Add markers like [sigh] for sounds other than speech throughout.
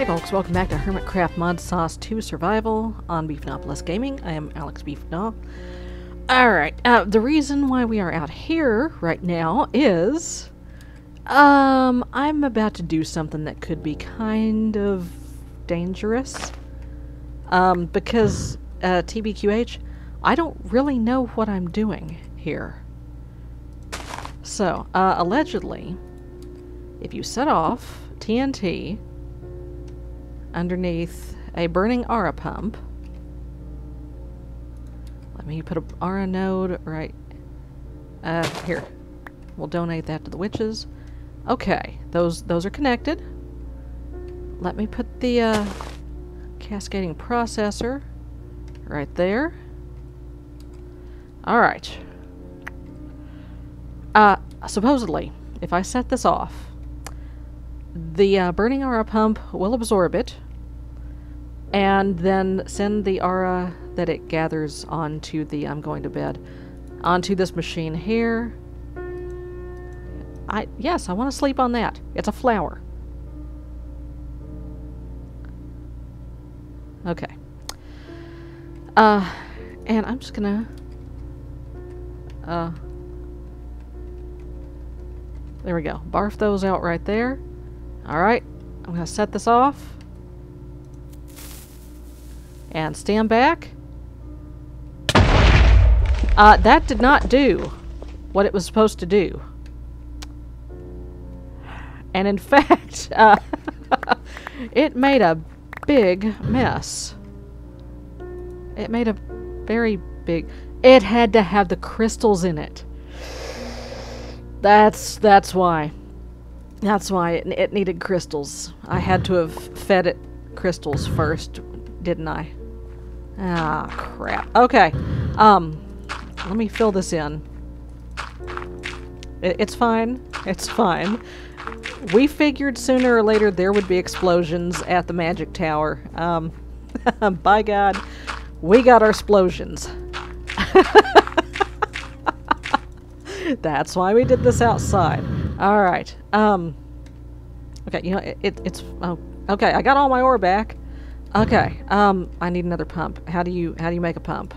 Hey folks, welcome back to Hermitcraft Modsauce 2 Survival on Beefgnawpolis Gaming. I am Alex Beefgnaw. Alright, uh, the reason why we are out here right now is... Um, I'm about to do something that could be kind of dangerous. Um, because, uh, TBQH, I don't really know what I'm doing here. So, uh, allegedly, if you set off TNT underneath a burning aura pump. Let me put a aura node right uh, here. We'll donate that to the witches. Okay, those those are connected. Let me put the uh, cascading processor right there. All right. Uh, supposedly, if I set this off, the uh, burning aura pump will absorb it and then send the aura that it gathers onto the I'm going to bed onto this machine here. I yes, I want to sleep on that. It's a flower. Okay. Uh and I'm just gonna uh there we go. Barf those out right there. Alright, I'm going to set this off. And stand back. Uh, that did not do what it was supposed to do. And in [laughs] fact, uh, [laughs] it made a big mess. It made a very big... It had to have the crystals in it. That's that's why. That's why it, it needed crystals. I had to have fed it crystals first, didn't I? Ah, crap. Okay. Um, let me fill this in. It, it's fine. It's fine. We figured sooner or later there would be explosions at the magic tower. Um, [laughs] by God, we got our explosions. [laughs] That's why we did this outside. All right. Um. Okay. You know it, it, it's oh. Okay. I got all my ore back. Okay. Um. I need another pump. How do you how do you make a pump?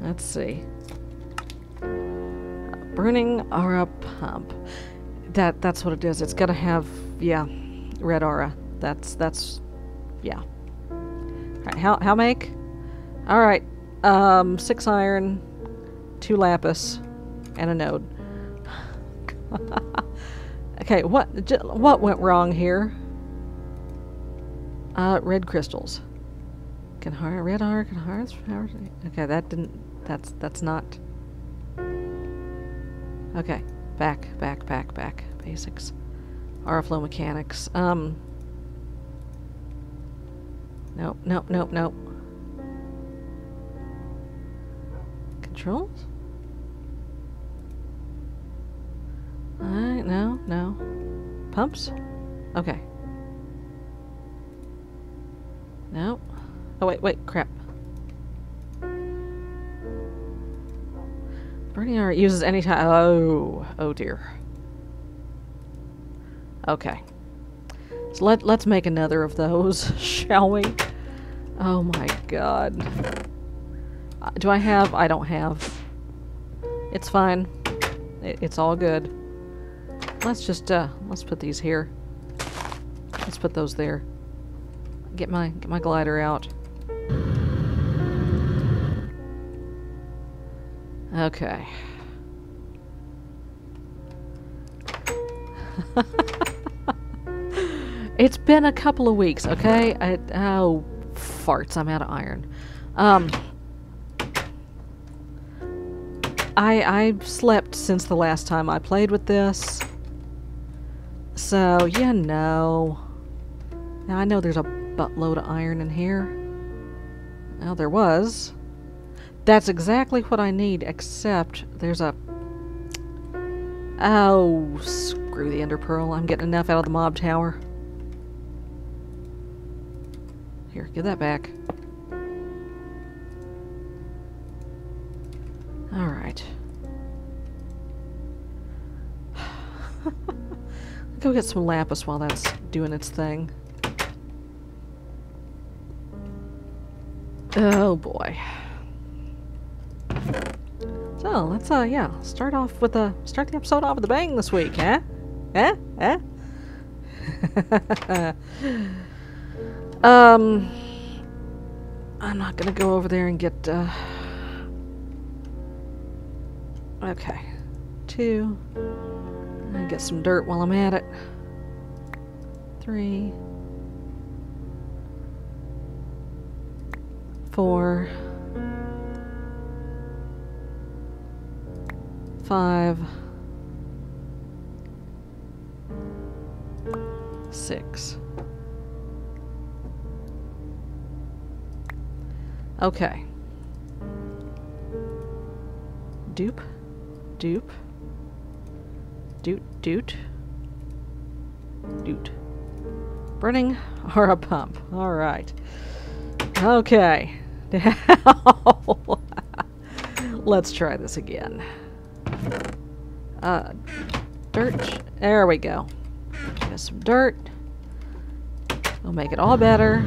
Let's see. Burning aura pump. That that's what it is. It's gotta have yeah, red aura. That's that's yeah. All right. How how make? All right. Um. Six iron, two lapis, and a node. [laughs] okay, what what went wrong here? Uh, red crystals. Can hard red aura can hard Okay, that didn't. That's that's not. Okay, back, back, back, back. Basics. Aura flow mechanics. Um. Nope, nope, nope, nope. Controls? Alright, no, no. Pumps? Okay. No. Oh, wait, wait, crap. Burning art uses any time. Oh, oh dear. Okay. So let, let's make another of those, [laughs] shall we? Oh my god. Uh, do I have? I don't have. It's fine. It, it's all good. Let's just, uh, let's put these here. Let's put those there. Get my, get my glider out. Okay. [laughs] it's been a couple of weeks, okay? I, oh, farts, I'm out of iron. Um, I, I slept since the last time I played with this. So, you know. Now, I know there's a buttload of iron in here. Well, there was. That's exactly what I need, except there's a... Oh, screw the ender pearl. I'm getting enough out of the mob tower. Here, give that back. Alright. [sighs] Go get some lapis while that's doing its thing. Oh boy. So let's uh yeah start off with a start the episode off with a bang this week, huh? Eh? Eh? [laughs] um, I'm not gonna go over there and get. Uh, okay, two. And get some dirt while I'm at it. Three. Four. Five. Six. Okay. Dupe. Dupe. Doot. Doot. Doot. Burning aura pump. Alright. Okay. [laughs] Let's try this again. Uh, dirt. There we go. Get some dirt. We'll make it all better.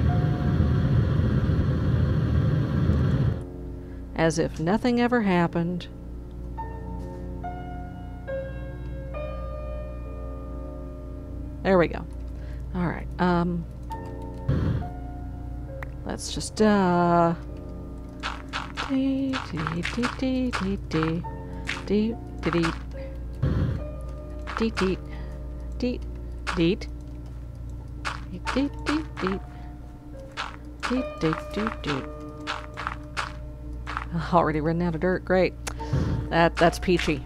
As if nothing ever happened. There we go. Alright, um... Let's just, uh... Already running out of dirt. Great. That that's peachy.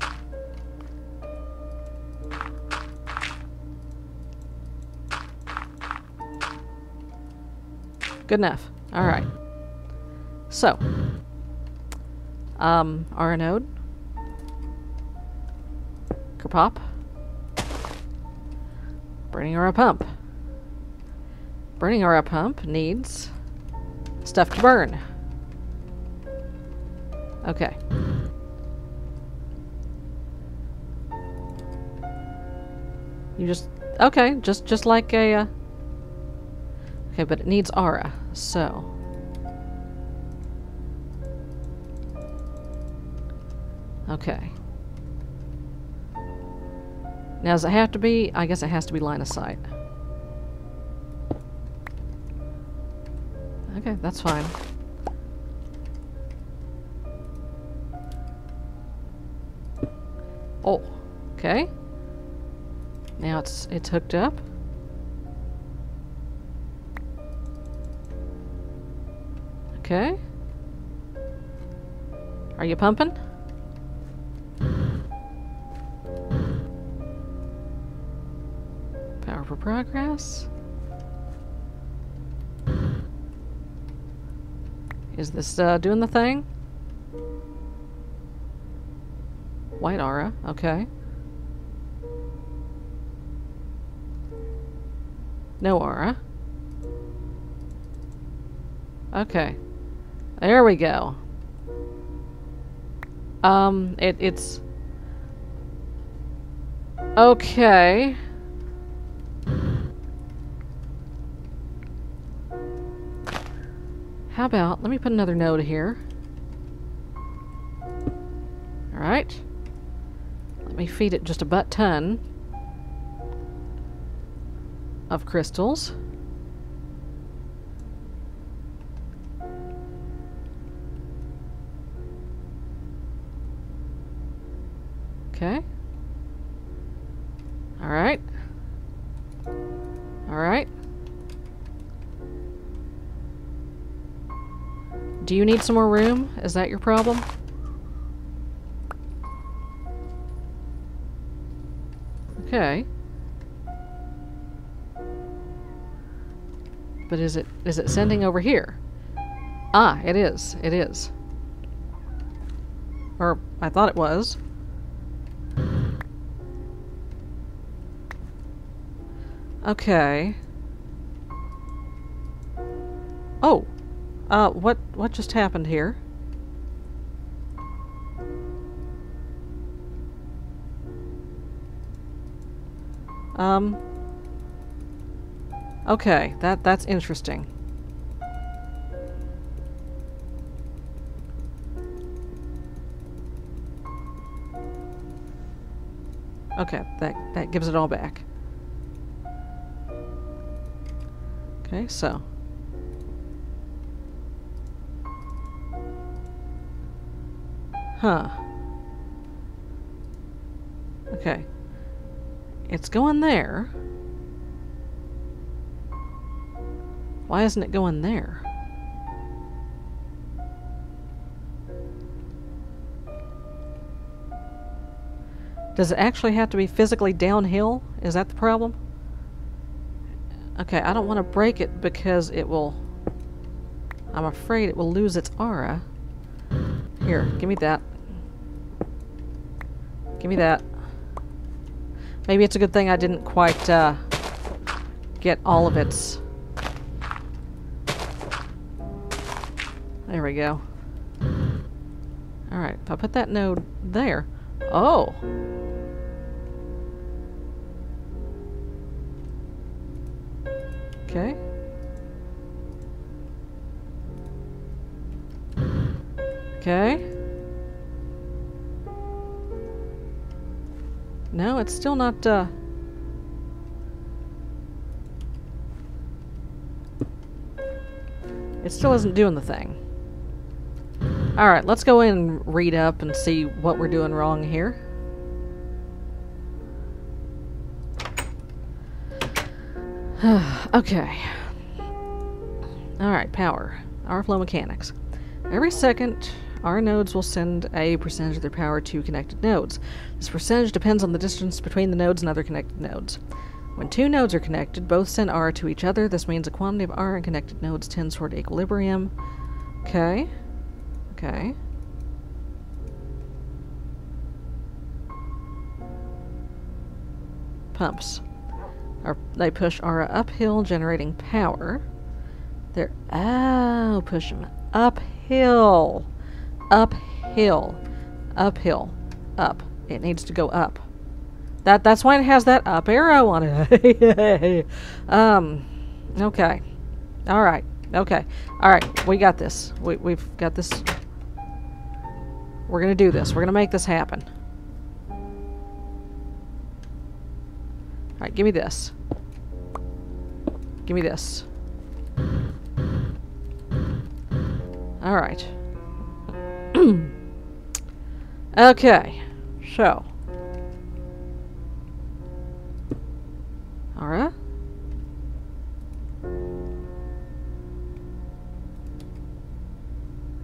Good enough. All right. So, um, our node. Kerpop. Burning aura pump. Burning aura pump needs stuff to burn. Okay. You just okay, just just like a uh, Okay, but it needs aura. So, Okay. Now, does it have to be? I guess it has to be line of sight. Okay, that's fine. Oh, okay. Now it's it's hooked up. Okay. Are you pumping? For progress? Is this uh, doing the thing? White aura, okay. No aura. Okay. There we go. Um, it, it's... Okay. How about, let me put another node here. Alright. Let me feed it just a butt ton of crystals. Okay. Do you need some more room? Is that your problem? Okay. But is it is it sending over here? Ah, it is. It is. Or I thought it was. Okay. Oh. Uh, what, what just happened here? Um, okay, that, that's interesting. Okay, that, that gives it all back. Okay, so Huh. Okay. It's going there. Why isn't it going there? Does it actually have to be physically downhill? Is that the problem? Okay, I don't want to break it because it will... I'm afraid it will lose its aura. Here, give me that. Give me that. Maybe it's a good thing I didn't quite uh, get all of its... There we go. Alright, if I put that node there... Oh! Okay. Okay. No, it's still not, uh... It still isn't doing the thing. Alright, let's go in and read up and see what we're doing wrong here. [sighs] okay. Alright, power. Aura flow mechanics. Every second, aura nodes will send a percentage of their power to connected nodes. This percentage depends on the distance between the nodes and other connected nodes. When two nodes are connected, both send aura to each other. This means the quantity of aura in connected nodes tends toward equilibrium. Okay. Okay. Pumps or they push Aura uphill, generating power. They're oh, push them uphill, uphill, uphill, up. It needs to go up. That that's why it has that up arrow on it. [laughs] um, okay, all right, okay, all right. We got this. We we've got this. We're gonna do this. We're gonna make this happen. Alright, give me this. Give me this. Alright. Hmm. okay. So. Alright.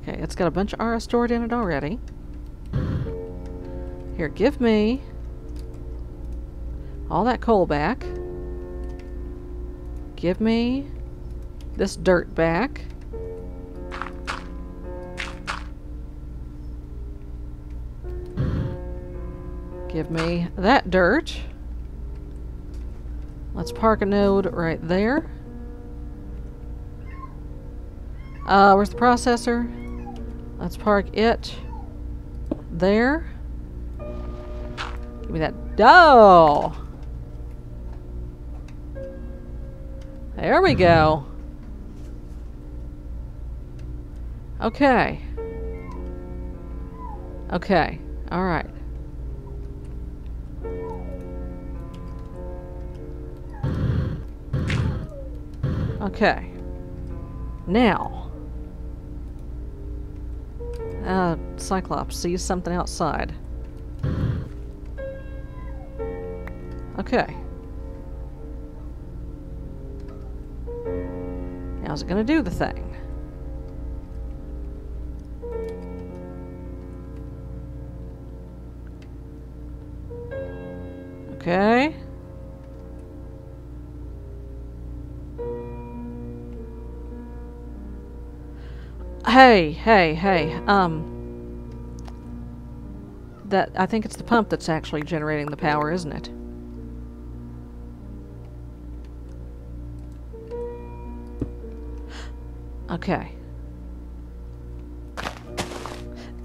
Okay, it's got a bunch of Aura stored in it already. Here, give me all that coal back. Give me this dirt back. Give me that dirt. Let's park a node right there. Uh, where's the processor? Let's park it there. Give me that dough. There we go. Okay. Okay. Alright. Okay. Now. Uh, Cyclops sees something outside. Okay. How's it going to do the thing? Okay. Hey, hey, hey, um... That, I think it's the pump that's actually generating the power, isn't it? Okay.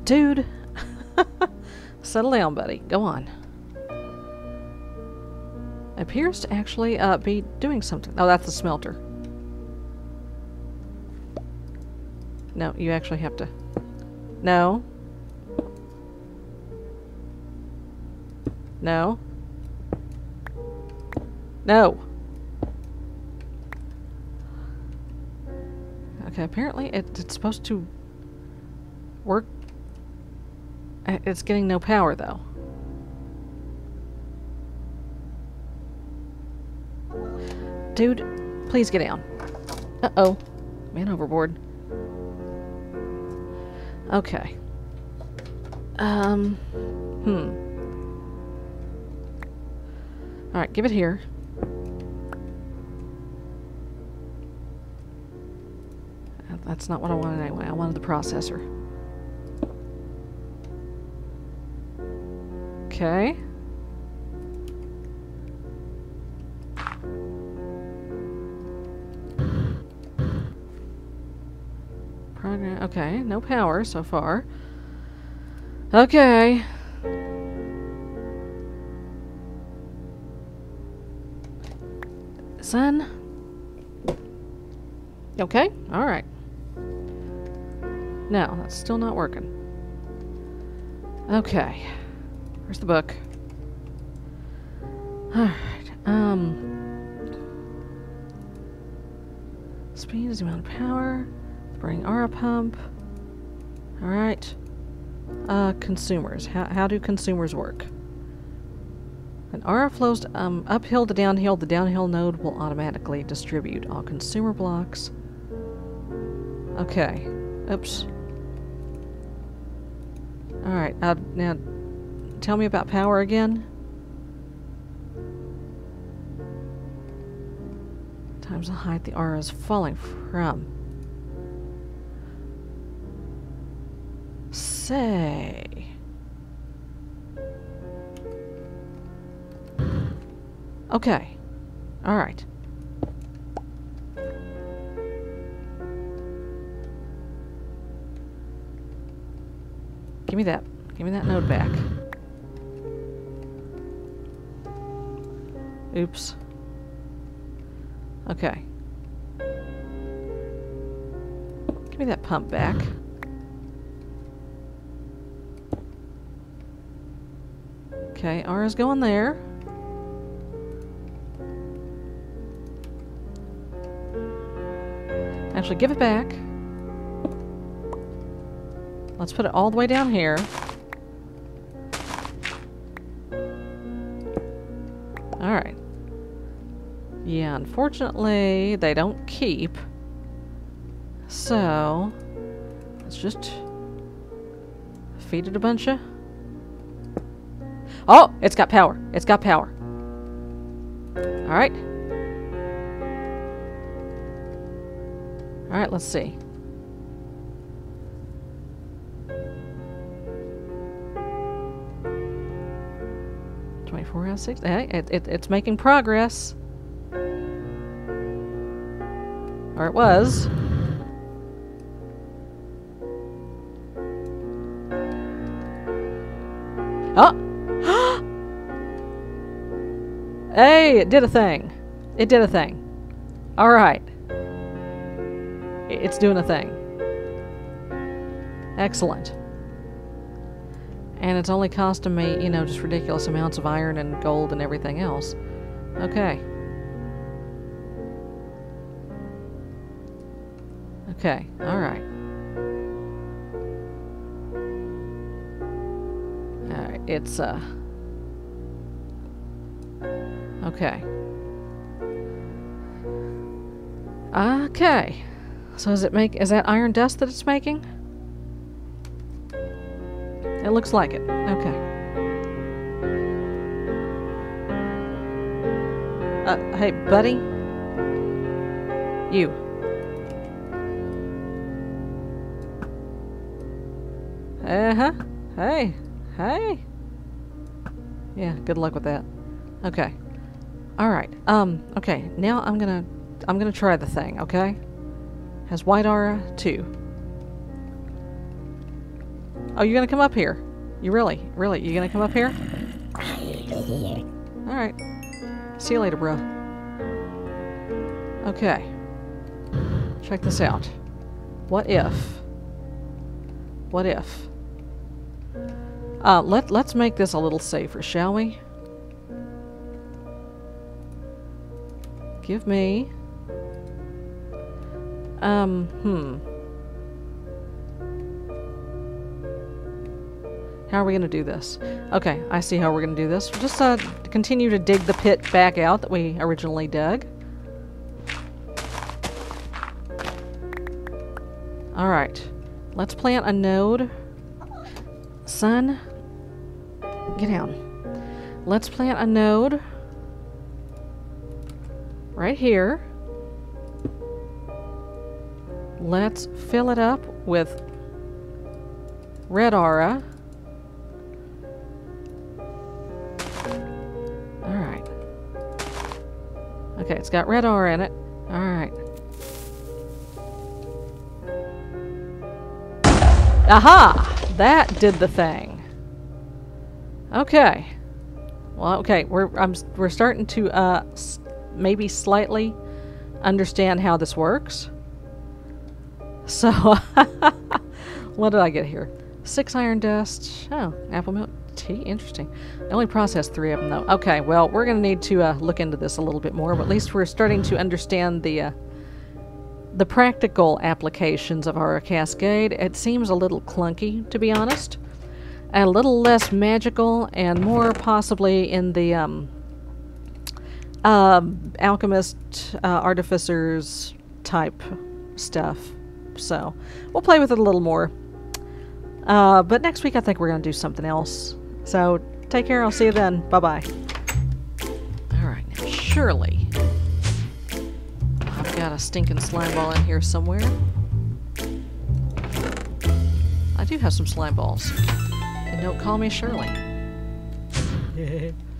Dude! [laughs] Settle down, buddy. Go on. Appears to actually uh, be doing something. Oh, that's the smelter. No, you actually have to... No. No. No. Okay, apparently it, it's supposed to work. Uh, It's getting no power, though. Dude, please get down. Uh-oh. Man overboard. Okay. Um, hmm. Alright, give it here. Uh, That's not what I wanted anyway. I wanted the processor. Okay. Okay, no power so far. Okay. Son. Okay, alright. No, that's still not working. Okay. Where's the book? Alright, um. Speed is the amount of power. Bring aura pump. Alright. Uh, consumers. How, how do consumers work? When aura flows um, uphill to downhill, the downhill node will automatically distribute all consumer blocks. Okay. Oops. Alright, uh, now tell me about power again. Times the height the aura is falling from. Say. Okay. Alright. Give me that. Give me that node back. Oops. Okay. Give me that pump back. Okay, Aura is going there. Actually, give it back. Let's put it all the way down here. Alright. Yeah, unfortunately, they don't keep. So, let's just feed it a bunch of... Oh, it's got power. It's got power. Alright. Alright, let's see. Twenty-four out of six. Hey, it, it, it's making progress. Or it was. Hey, it did a thing. It did a thing. Alright. It's doing a thing. Excellent. And it's only costing me, you know, just ridiculous amounts of iron and gold and everything else. Okay. Okay, alright. Alright, it's, uh... Okay. Okay. So does it make, is that iron dust that it's making? It looks like it. Okay. Uh, hey, buddy? You. Uh-huh. Hey. Hey. Yeah, good luck with that. Okay. Alright. Um, okay. Now I'm gonna I'm gonna try the thing, okay? Has white aura two. Oh, you're gonna come up here. You really, really, you gonna come up here? Alright. See you later, bro. Okay. Check this out. What if? What if? Uh, let, let's make this a little safer, shall we? Give me... Um, hmm. How are we going to do this? Okay, I see how we're going to do this. Just uh, continue to dig the pit back out that we originally dug. Alright. Let's plant a node. Son, get down. Let's plant a node right here. Let's fill it up with red aura. Alright. Okay, it's got red aura in it. Alright. Aha! That did the thing. Okay. Well, okay, we're I'm we're starting to uh maybe slightly understand how this works. So, [laughs] what did I get here? Six iron dust. Oh, apple milk tea. Interesting. I only processed three of them, though. Okay, well, we're going to need to uh, look into this a little bit more, but at least we're starting to understand the uh, the practical applications of Aura Cascade. It seems a little clunky, to be honest. A little less magical and more possibly in the um, um, alchemist, uh, artificers type stuff. So we'll play with it a little more. Uh, but next week I think we're going to do something else. So take care. I'll see you then. Bye bye. Alright, now surely I've got a stinking slime ball in here somewhere. I do have some slime balls. And don't call me Shirley. [laughs]